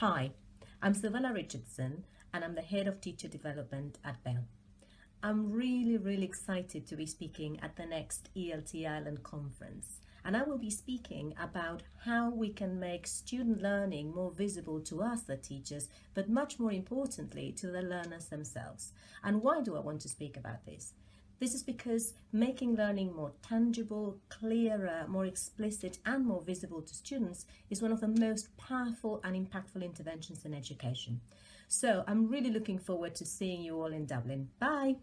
Hi, I'm Silvana Richardson and I'm the Head of Teacher Development at Bell. I'm really, really excited to be speaking at the next ELT Ireland conference and I will be speaking about how we can make student learning more visible to us, the teachers, but much more importantly to the learners themselves. And why do I want to speak about this? This is because making learning more tangible, clearer, more explicit and more visible to students is one of the most powerful and impactful interventions in education. So I'm really looking forward to seeing you all in Dublin. Bye!